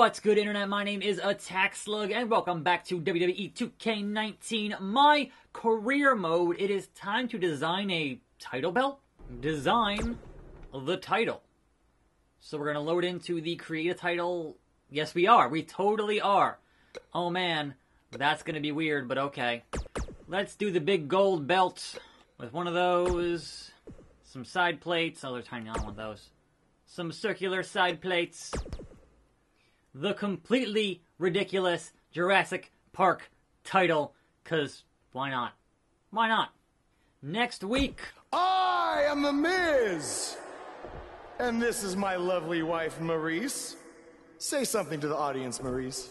What's good, Internet? My name is Attack Slug, and welcome back to WWE 2K19, my career mode. It is time to design a title belt? Design the title. So we're gonna load into the create a title. Yes, we are. We totally are. Oh man, that's gonna be weird, but okay. Let's do the big gold belt with one of those. Some side plates. Oh, they're tiny. I want those. Some circular side plates the completely ridiculous Jurassic Park title, because why not? Why not? Next week. I am The Miz! And this is my lovely wife, Maryse. Say something to the audience, Maryse.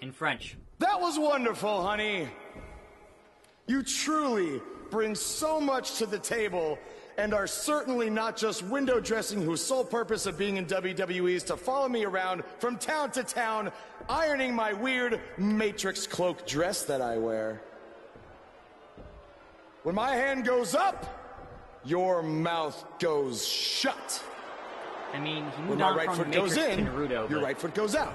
In French. That was wonderful, honey. You truly bring so much to the table and are certainly not just window dressing whose sole purpose of being in WWE is to follow me around from town to town, ironing my weird Matrix cloak dress that I wear. When my hand goes up, your mouth goes shut. I mean, he When my right foot Matrix goes in, Naruto. your right foot goes out.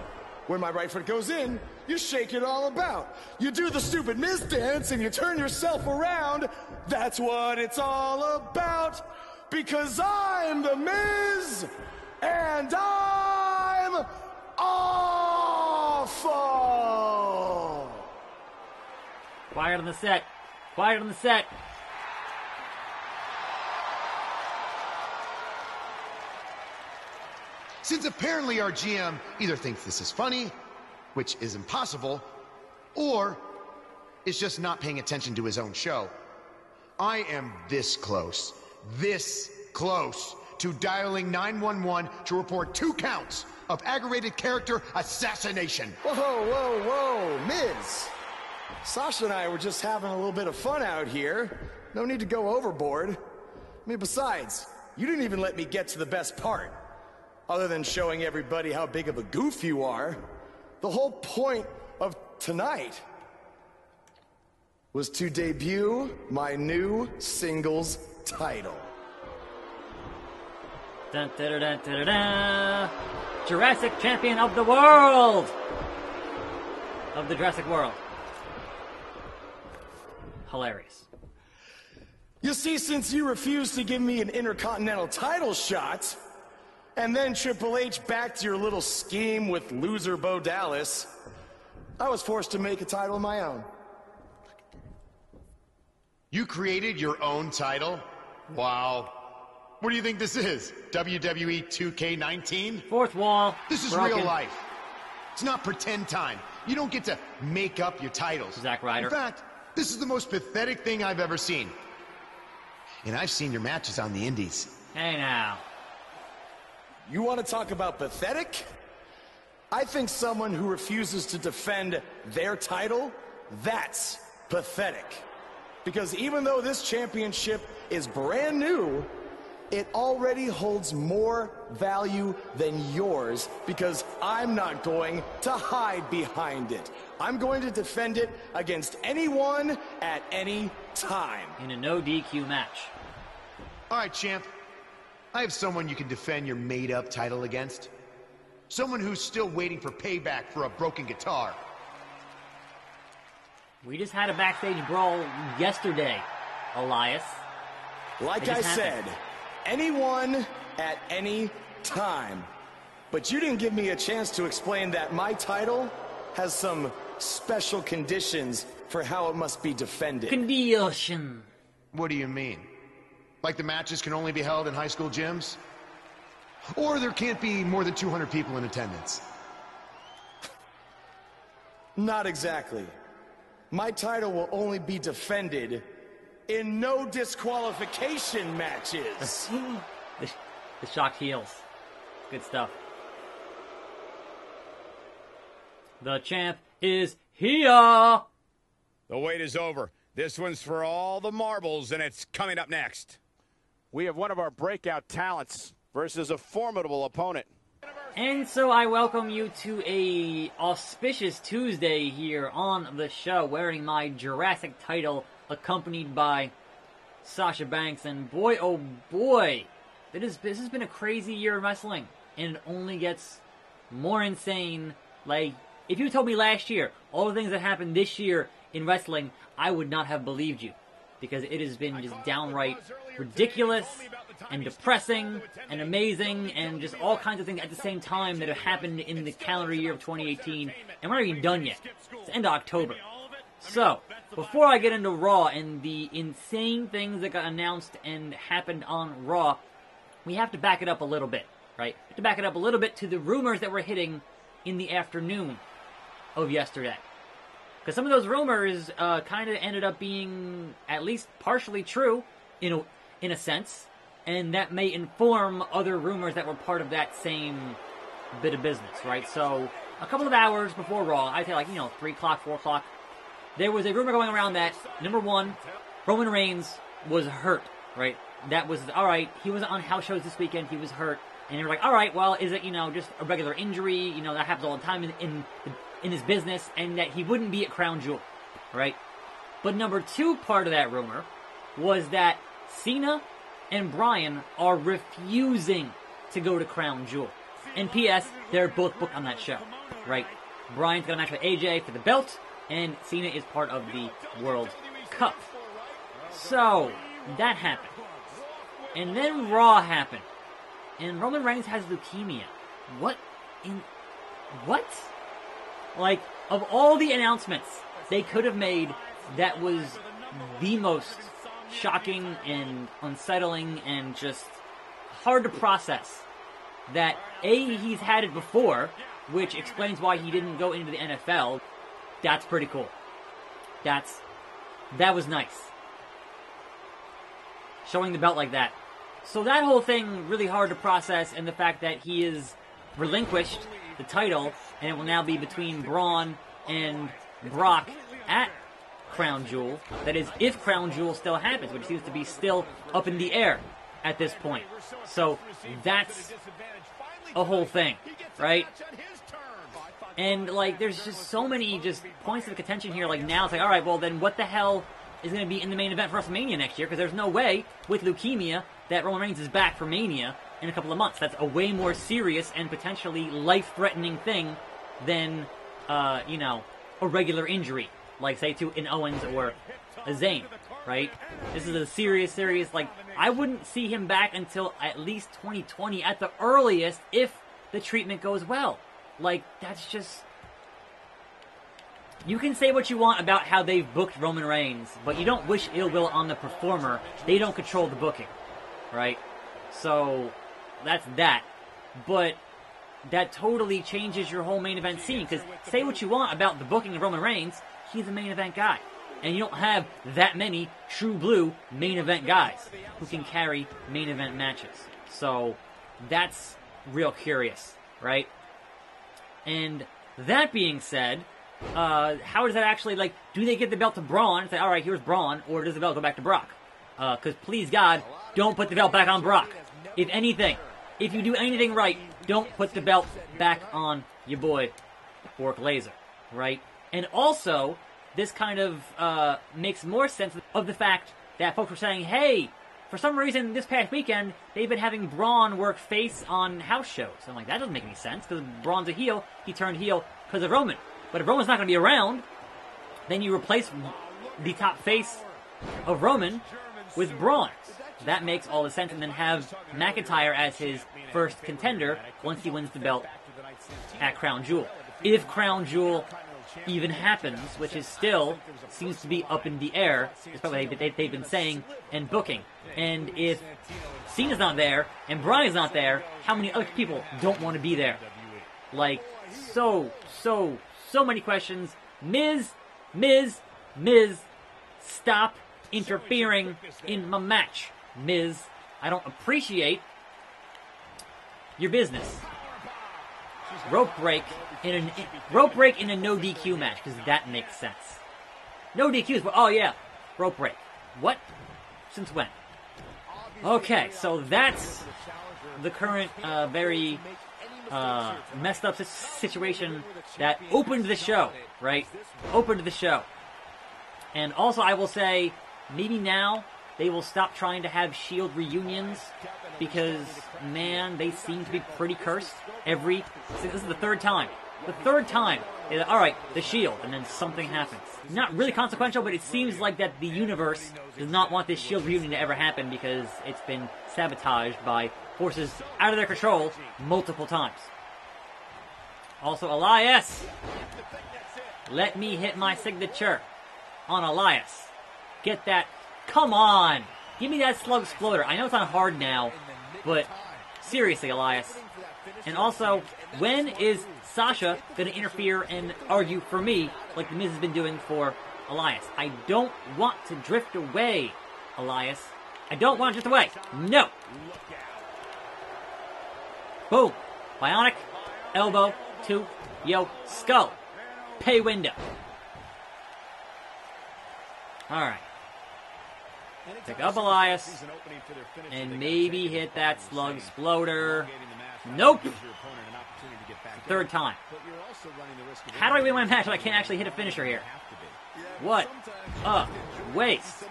When my right foot goes in, you shake it all about. You do the stupid Miz dance and you turn yourself around. That's what it's all about. Because I'm the Miz and I'm awful. Quiet on the set. Quiet on the set. Since apparently our GM either thinks this is funny, which is impossible, or is just not paying attention to his own show, I am this close, this close to dialing 911 to report two counts of aggravated character assassination. Whoa, whoa, whoa, Miz. Sasha and I were just having a little bit of fun out here. No need to go overboard. I mean, besides, you didn't even let me get to the best part. Other than showing everybody how big of a goof you are. The whole point of tonight was to debut my new singles title. Dun, da, da, da. Jurassic Champion of the World! Of the Jurassic World. Hilarious. You see, since you refused to give me an Intercontinental title shot, and then Triple H backed your little scheme with loser Bo Dallas, I was forced to make a title of my own. You created your own title? Wow. What do you think this is? WWE 2K19? Fourth wall. This is broken. real life. It's not pretend time. You don't get to make up your titles. Zack Ryder. In fact, this is the most pathetic thing I've ever seen. And I've seen your matches on the indies. Hey now. You want to talk about pathetic? I think someone who refuses to defend their title, that's pathetic. Because even though this championship is brand new, it already holds more value than yours because I'm not going to hide behind it. I'm going to defend it against anyone at any time. In a no DQ match. All right, champ. I have someone you can defend your made-up title against. Someone who's still waiting for payback for a broken guitar. We just had a backstage brawl yesterday, Elias. Like I just said, anyone at any time. But you didn't give me a chance to explain that my title has some special conditions for how it must be defended. Condition. What do you mean? Like the matches can only be held in high school gyms? Or there can't be more than 200 people in attendance? Not exactly. My title will only be defended in no disqualification matches. The, the shocked heels. Good stuff. The champ is here. The wait is over. This one's for all the marbles, and it's coming up next. We have one of our breakout talents versus a formidable opponent. And so I welcome you to a auspicious Tuesday here on the show, wearing my Jurassic title, accompanied by Sasha Banks. And boy, oh boy, it is, this has been a crazy year in wrestling, and it only gets more insane Like, if you told me last year all the things that happened this year in wrestling, I would not have believed you. Because it has been just downright ridiculous and depressing and amazing and just all kinds of things at the same time that have happened in the calendar year of 2018. And we're not even done yet. It's end of October. So, before I get into Raw and the insane things that got announced and happened on Raw, we have to back it up a little bit, right? to back it up a little bit to the rumors that were hitting in the afternoon of yesterday. Because some of those rumors uh, kind of ended up being at least partially true, in a, in a sense, and that may inform other rumors that were part of that same bit of business, right? So, a couple of hours before Raw, I'd say like, you know, 3 o'clock, 4 o'clock, there was a rumor going around that, number one, Roman Reigns was hurt, right? That was, alright, he was on house shows this weekend, he was hurt, and they were like, alright, well, is it, you know, just a regular injury? You know, that happens all the time in, in, in his business, and that he wouldn't be at Crown Jewel, right? But number two part of that rumor was that Cena and Bryan are refusing to go to Crown Jewel. And P.S., they're both booked on that show, right? Bryan's got a match with AJ for the belt, and Cena is part of the World Cup. So, that happened. And then Raw happened. And Roman Reigns has leukemia. What in. What? Like, of all the announcements they could have made, that was the most shocking and unsettling and just hard to process. That A, he's had it before, which explains why he didn't go into the NFL. That's pretty cool. That's that was nice. Showing the belt like that. So that whole thing really hard to process and the fact that he is relinquished the title and it will now be between Braun and Brock at Crown Jewel. That is, if Crown Jewel still happens, which seems to be still up in the air at this point. So that's a whole thing, right? And like, there's just so many just points of contention here. Like now, it's like, all right, well then, what the hell is going to be in the main event for WrestleMania next year? Because there's no way with leukemia that Roman Reigns is back for Mania in a couple of months. That's a way more serious and potentially life-threatening thing than, uh, you know, a regular injury, like say to an Owens or a Zayn, right? This is a serious, serious. Like, I wouldn't see him back until at least 2020 at the earliest if the treatment goes well. Like, that's just. You can say what you want about how they've booked Roman Reigns, but you don't wish ill will on the performer. They don't control the booking, right? So, that's that. But that totally changes your whole main event scene. Because say what you want about the booking of Roman Reigns, he's a main event guy. And you don't have that many true blue main event guys who can carry main event matches. So that's real curious, right? And that being said, uh, how does that actually like? Do they get the belt to Braun and say, "All right, here's Braun," or does the belt go back to Brock? Because uh, please God, don't put the belt back on Brock. If anything, if you do anything right, don't put the belt back on your boy, Bork Laser, right? And also, this kind of uh, makes more sense of the fact that folks were saying, "Hey, for some reason this past weekend they've been having Braun work face on house shows." I'm like, that doesn't make any sense because Braun's a heel. He turned heel because of Roman. But if Roman's not going to be around, then you replace the top face of Roman with Braun. That makes all the sense, and then have McIntyre as his first contender once he wins the belt at Crown Jewel. If Crown Jewel even happens, which is still seems to be up in the air, despite what they've, been saying and booking. And if Cena's not there and Bryan's not there, how many other people don't want to be there? Like, so, so, so many questions. Miz, Miz, Miz, stop interfering in my match. Miz, I don't appreciate your business. Rope break in a rope break in a no DQ match because that makes sense. No DQs, but oh yeah, rope break. What? Since when? Okay, so that's the current uh, very uh, messed up situation that opened the show, right? Opened the show. And also, I will say, maybe now they will stop trying to have Shield reunions because, man, they seem to be pretty cursed every. This is the third time the third time. All right, the Shield, and then something happens. Not really consequential, but it seems like that the universe does not want this Shield reunion to ever happen because it's been sabotaged by forces out of their control multiple times. Also, Elias, let me hit my signature on Elias. Get that. Come on, give me that slug exploder. I know it's on hard now, but seriously, Elias. And also, when is Sasha going to interfere and argue for me like The Miz has been doing for Elias? I don't want to drift away, Elias. I don't want to drift away. No. Boom. Bionic. Elbow. Two. Yo. Skull. Pay window. Alright. Pick up Elias. And maybe hit that slug exploder. Nope. Third time. How do I win my match when I can't actually hit a finisher here? What a waste.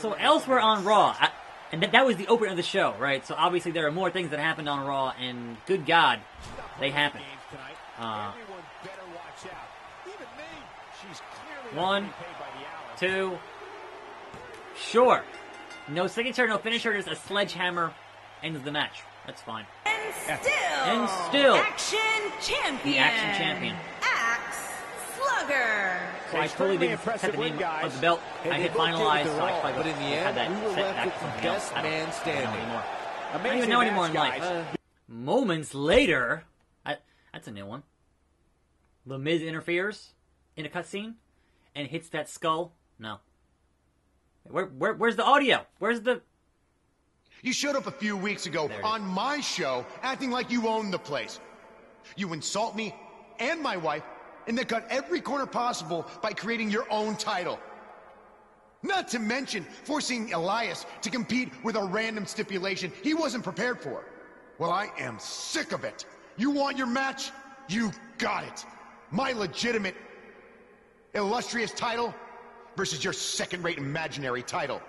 So elsewhere on Raw, I, and that, that was the opening of the show, right? So obviously there are more things that happened on Raw, and good God, they happened. Uh, one, two, sure. No signature, no finisher, just a sledgehammer ends the match. That's fine. And still, and still, Action Champion. The Action Champion. Axe Slugger. So I totally didn't set the name of the belt. I hit finalized, so I but in the end, that we were set left with back the best something else. man I don't know anymore. I don't even know anymore in life. Uh, moments later, I, that's a new one. The Miz interferes in a cutscene and hits that skull. No. Where, where, where's the audio? Where's the? You showed up a few weeks ago on my show acting like you own the place. You insult me and my wife and then cut every corner possible by creating your own title. Not to mention forcing Elias to compete with a random stipulation he wasn't prepared for. Well, I am sick of it. You want your match? You got it. My legitimate, illustrious title versus your second-rate imaginary title.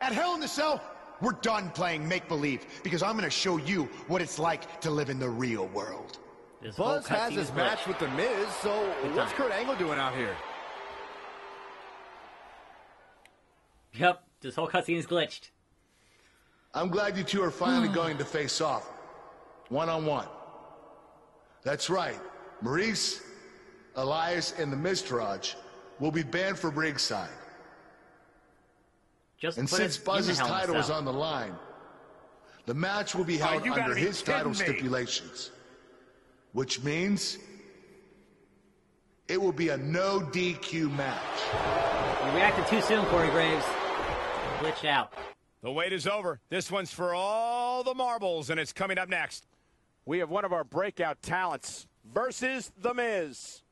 At Hell in the Cell, we're done playing make-believe because I'm gonna show you what it's like to live in the real world. This Buzz has his match with The Miz, so Good what's time. Kurt Angle doing out here? Yep, this whole cutscene is glitched. I'm glad you two are finally going to face off. One on one. That's right. Maryse, Elias, and the Miztourage will be banned from ringside. Just And since Buzz's the Hell in a title is on the line, the match will be held you gotta under his title me. stipulations. Which means it will be a no DQ match. You reacted too soon, Corey Graves. Glitch out. The wait is over. This one's for all the marbles, and it's coming up next. We have one of our breakout talents versus The Miz.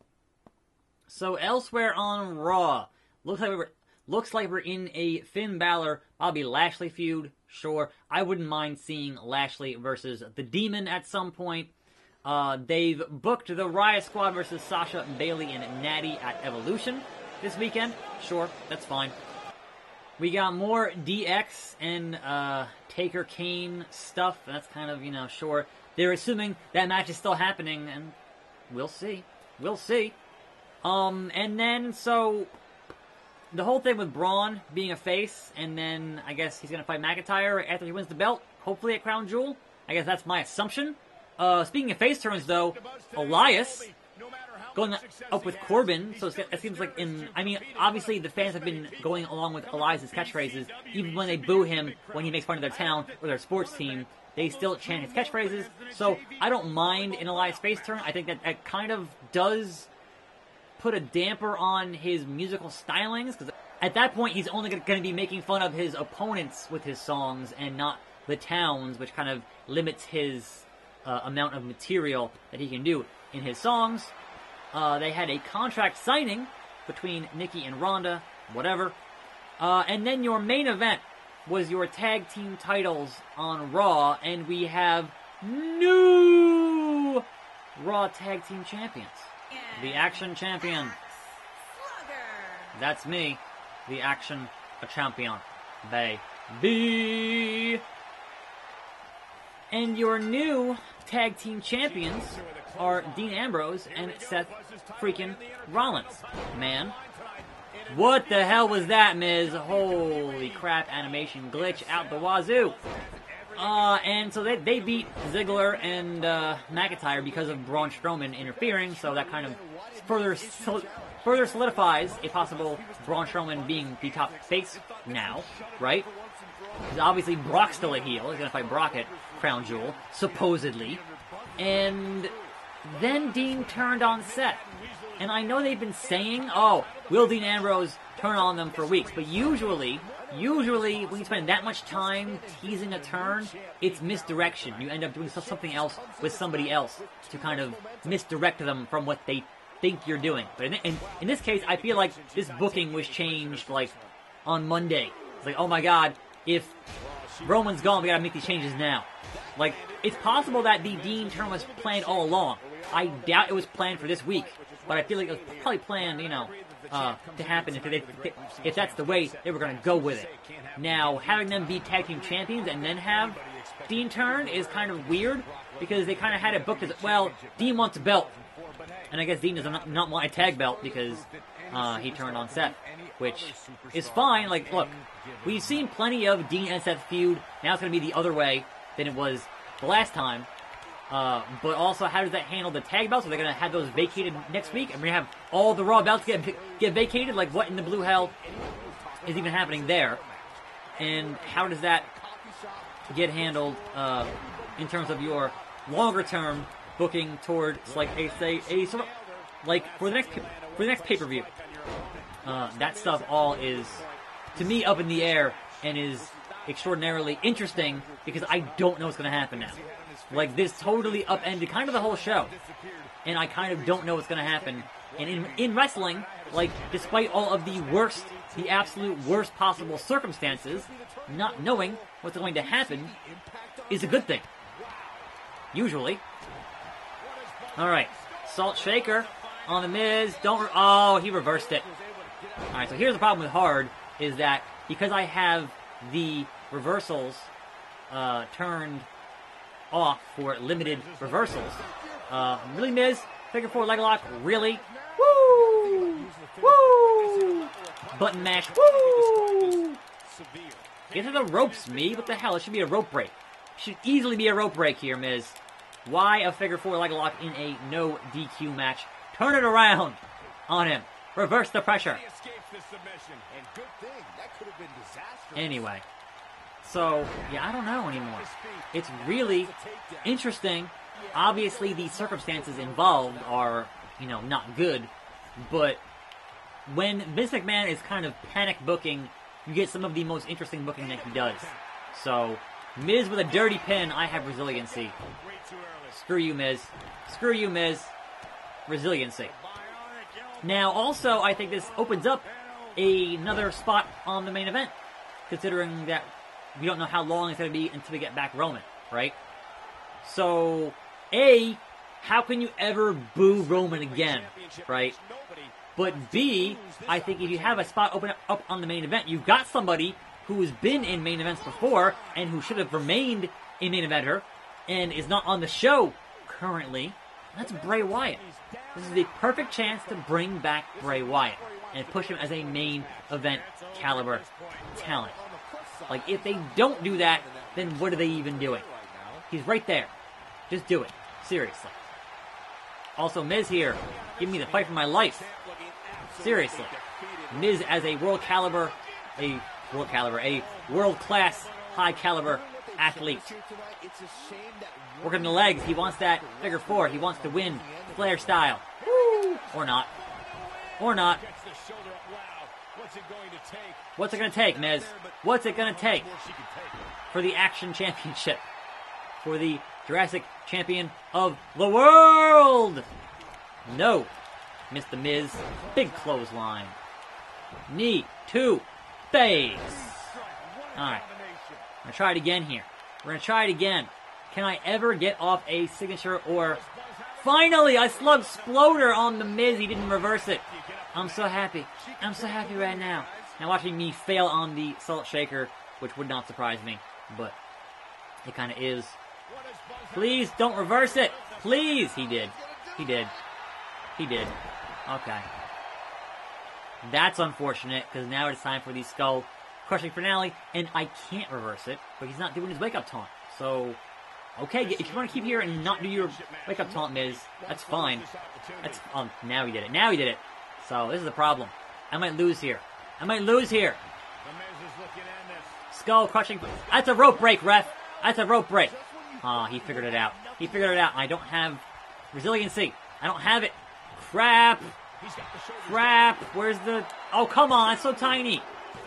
So elsewhere on Raw, looks like we were looks like we're in a Finn Balor Bobby Lashley feud. Sure, I wouldn't mind seeing Lashley versus the Demon at some point. Uh, they've booked the Riot Squad versus Sasha, Bayley, and Natty at Evolution this weekend. Sure, that's fine. We got more DX and uh, Taker Kane stuff. That's kind of, you know, sure. They're assuming that match is still happening, and we'll see. We'll see. Um, and then, so, the whole thing with Braun being a face, and then I guess he's gonna fight McIntyre after he wins the belt, hopefully at Crown Jewel. I guess that's my assumption. Uh, speaking of face turns, though, Elias going up with Corbin, so it seems like in. I mean, obviously the fans have been going along with Elias's catchphrases, even when they boo him when he makes fun of their town or their sports team. They still chant his catchphrases, so I don't mind an Elias face turn. I think that that kind of does put a damper on his musical stylings because at that point he's only going to be making fun of his opponents with his songs and not the towns, which kind of limits his uh, amount of material that he can do in his songs. Uh, they had a contract signing between Nikki and Ronda, whatever. Uh, and then your main event was your tag team titles on Raw, and we have new Raw tag team champions. The Action Champion. That's me, the Action Champion. They be. And your new tag team champions are Dean Ambrose and Seth freaking Rollins. Man. What the hell was that, Miz? Holy crap, animation glitch out the wazoo. Uh, and so they, they beat Ziggler and uh, McIntyre because of Braun Strowman interfering, so that kind of further sol- further solidifies a possible Braun Strowman being the top face now, right? 'Cause obviously Brock's still a heel. He's gonna fight Brock at Crown Jewel, supposedly. And then Dean turned on Seth. And I know they've been saying, oh, will Dean Ambrose turn on them for weeks? But usually, usually when you spend that much time teasing a turn, it's misdirection. You end up doing something else with somebody else to kind of misdirect them from what they think you're doing. But in, in, in this case, I feel like this booking was changed like on Monday. It's like, oh my god, if Roman's gone, we gotta make these changes now. Like, it's possible that the Dean turn was planned all along. I doubt it was planned for this week, but I feel like it was probably planned, you know, uh, to happen if, they, if that's the way they were gonna go with it. Now, having them be tag team champions and then have Dean turn is kind of weird because they kind of had it booked as well. Dean wants a belt, and I guess Dean does not, not want a tag belt because uh, he turned on Seth, which is fine. Like, look, we've seen plenty of Dean and Seth feud. Now it's going to be the other way than it was the last time. Uh, but also, how does that handle the tag belts? Are they going to have those vacated next week? And to have all the Raw belts get get vacated? Like, what in the blue hell is even happening there? And how does that get handled uh, in terms of your longer term booking towards like a say a sort of like for the next for the next pay per view? Uh, that stuff all is to me up in the air and is extraordinarily interesting because I don't know what's going to happen now. Like this totally upended kind of the whole show, and I kind of don't know what's going to happen. And in in wrestling, like despite all of the worst, the absolute worst possible circumstances, not knowing what's going to happen is a good thing. Usually. All right, Salt Shaker on the Miz. Don't. Oh, he reversed it. All right, so here's the problem with hard is that because I have the reversals uh, turned off for limited reversals. Uh, really, Miz? Figure four leg lock? Really? Woo! Woo! Button mash? Woo! Get to the ropes, me. What the hell? It should be a rope break. Should easily be a rope break here, Miz. Why a figure four leg lock in a no DQ match? Turn it around on him. Reverse the pressure. Anyway. So, yeah, I don't know anymore. It's really interesting. Obviously, the circumstances involved are, you know, not good. But when Vince McMahon is kind of panic booking, you get some of the most interesting booking that he does. So, Miz with a dirty pin, I have resiliency. Screw you, Miz. Screw you, Miz. Resiliency. Now, also, I think this opens up another spot on the main event, considering that we don't know how long it's going to be until we get back Roman, right? So, A, how can you ever boo Roman again, right? But B, I think if you have a spot open up on the main event, you've got somebody who has been in main events before and who should have remained a main eventer and is not on the show currently. That's Bray Wyatt. This is the perfect chance to bring back Bray Wyatt and push him as a main event caliber talent. Like, if they don't do that, then what are they even doing? He's right there. Just do it. Seriously. Also, Miz here. Give me the fight for my life. Seriously. Miz as a world caliber, a world caliber, a world class, high caliber athlete. Working the legs. He wants that figure four. He wants to win Flair style. Or not. Or not. What's it going to take, Miz? What's it going to take for the Action Championship? For the Jurassic Champion of the World? No. Missed the Miz. Big clothesline. Knee to face. Alright. I'm going to try it again here. We're going to try it again. Can I ever get off a signature or... Finally, I slugged Sploder on the Miz. He didn't reverse it. I'm so happy. I'm so happy right now. Now watching me fail on the Salt Shaker, which would not surprise me, but it kind of is. Please don't reverse it. Please, he did. He did. He did. Okay. That's unfortunate, because now it's time for the skull crushing finale, and I can't reverse it, but he's not doing his wake up taunt. So, okay, if you want to keep here and not do your wake up taunt, Miz, that's fine. That's, um, now he did it. Now he did it. So, this is the problem. I might lose here. I might lose here. The Miz is looking at this. Skull crushing. That's a rope break, ref. That's a rope break. Ah, he figured it out. He figured it out. I don't have resiliency. I don't have it. Crap. He's got the shoulders Crap. Where's the. Oh, come on. That's so tiny.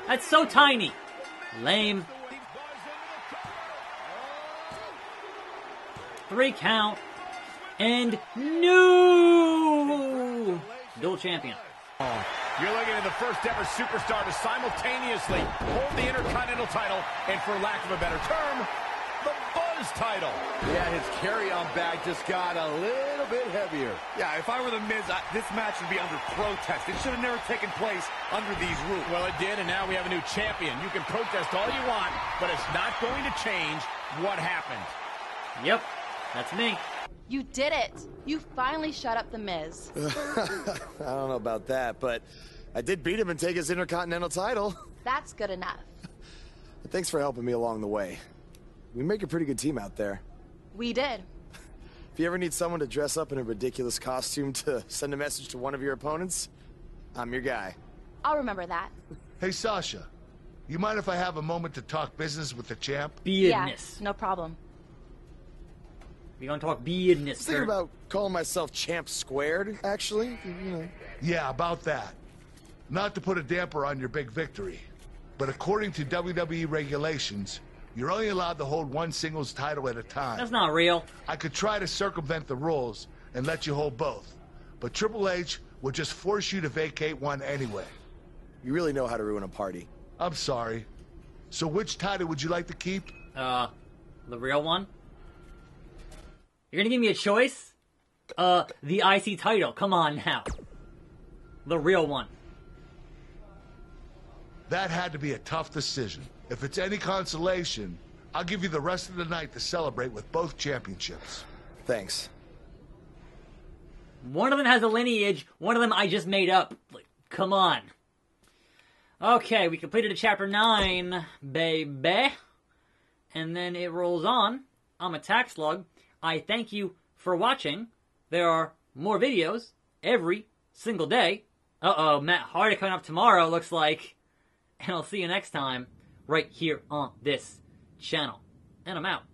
That's so tiny. Lame. Three count. And no! Dual champion. You're looking at the first ever superstar to simultaneously hold the Intercontinental title and, for lack of a better term, the Buzz title. Yeah, his carry-on bag just got a little bit heavier. Yeah, if I were the Miz, I, this match would be under protest. It should have never taken place under these rules. Well, it did, and now we have a new champion. You can protest all you want, but it's not going to change what happened. Yep. That's me. You did it! You finally shut up the Miz. I don't know about that, but I did beat him and take his Intercontinental title. That's good enough. Thanks for helping me along the way. We make a pretty good team out there. We did. If you ever need someone to dress up in a ridiculous costume to send a message to one of your opponents, I'm your guy. I'll remember that. Hey, Sasha, you mind if I have a moment to talk business with the champ? Beardness. Yeah, no problem. We gonna talk beardness. I was thinking about calling myself Champ Squared, actually. You know. Yeah, about that. Not to put a damper on your big victory, but according to WWE regulations, you're only allowed to hold one singles title at a time. That's not real. I could try to circumvent the rules and let you hold both, but Triple H would just force you to vacate one anyway. You really know how to ruin a party. I'm sorry. So which title would you like to keep? Uh, the real one? You're gonna give me a choice? Uh, the IC title. Come on now. The real one. That had to be a tough decision. If it's any consolation, I'll give you the rest of the night to celebrate with both championships. Thanks. One of them has a lineage, one of them I just made up. Like, come on. Okay, we completed a chapter 9, baby. And then it rolls on. I'm Attack Slug. I thank you for watching. There are more videos every single day. Uh oh, Matt Hardy coming up tomorrow, looks like. And I'll see you next time, right here on this channel. And I'm out.